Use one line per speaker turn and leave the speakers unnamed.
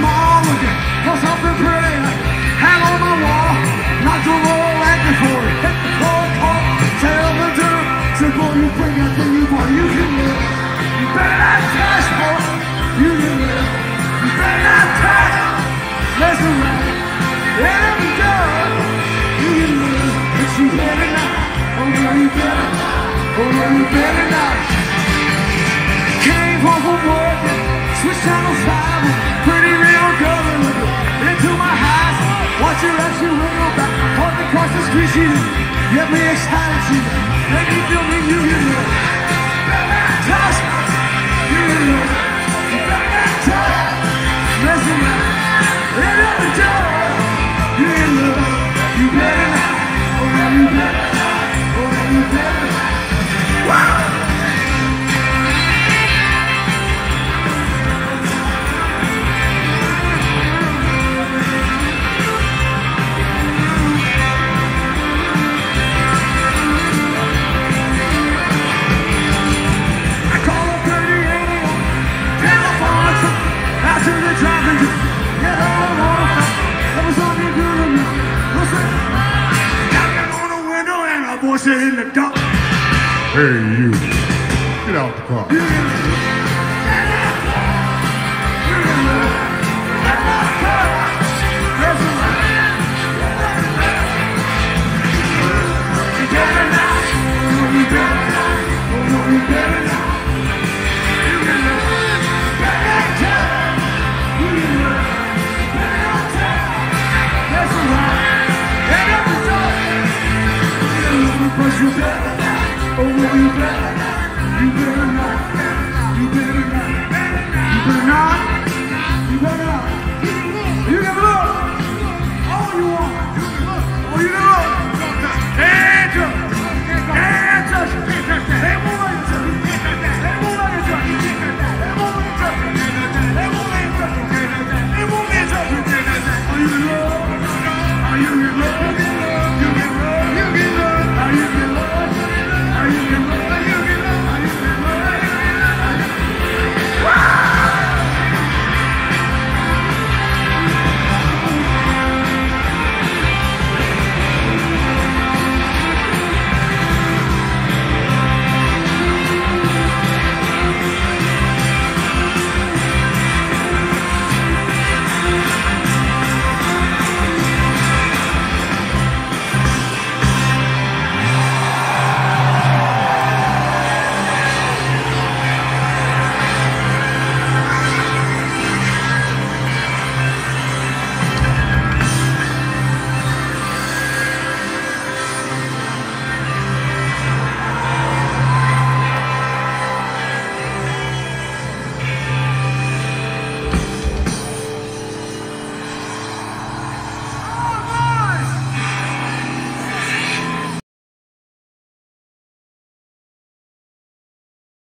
mall again. Cause I've been praying, hang on my wall, not to roll at the floor. Hit the floor, call, tell the dirt. Simple, you bring that thing you want, you can live. You better not trash, boy, you can live. You better not trash, listen right. Let me girl, you can live. But you better not, oh no, you better not, oh no, you better not. Came home from work, switched channel 5, She get me excited. She make me feel me. You can live. Better. You in the dark. Hey, you. Get out the car. You can live. better not. You better not. You better not.
You
better not.